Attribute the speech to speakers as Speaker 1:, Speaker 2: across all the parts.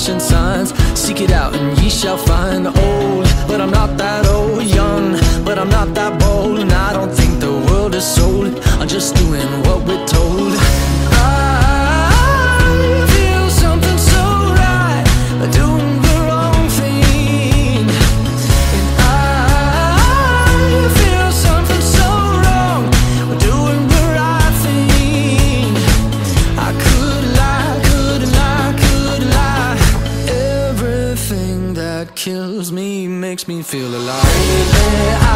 Speaker 1: Flashing signs. Seek it out and ye shall find. Old, but I'm not that old. Makes me feel alive. Lately,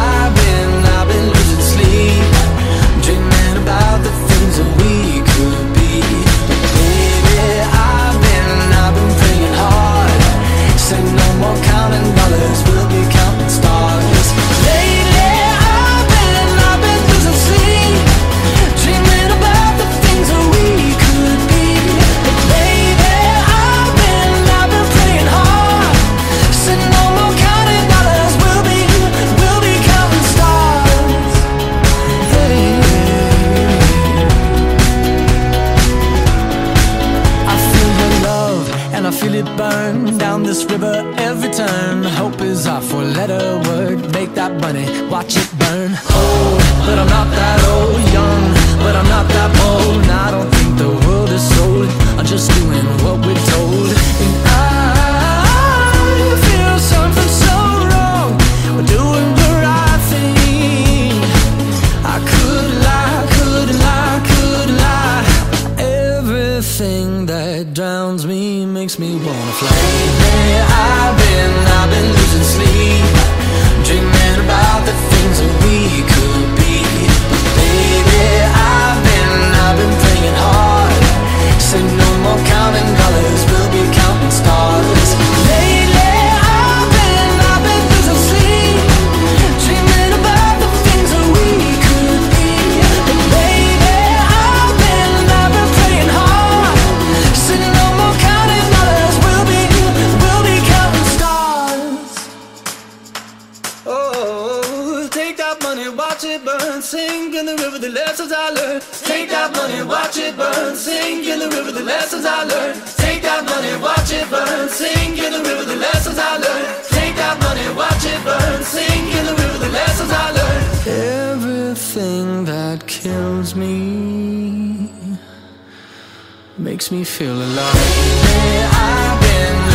Speaker 1: this river every turn. Hope is our four letter word. Make that money, watch it burn. Old, but I'm not that old. Young, but I'm not that bold. And I don't think the world is sold. I'm just doing what we're told. And I feel something so wrong. We're doing the right thing. I could lie, could lie, could lie. Everything that drowns me makes me wanna fly. Lately, I've been, I've been losing sleep, money, watch it burn, sink in the river, the lessons I learned. Take that money, watch it burn, sink in the river, the lessons I learned. Take that money, watch it burn, sink in the river, the lessons I learned. Take that money, watch it burn, sink in the river, the lessons I learned. Everything that kills me makes me feel alive. I've been,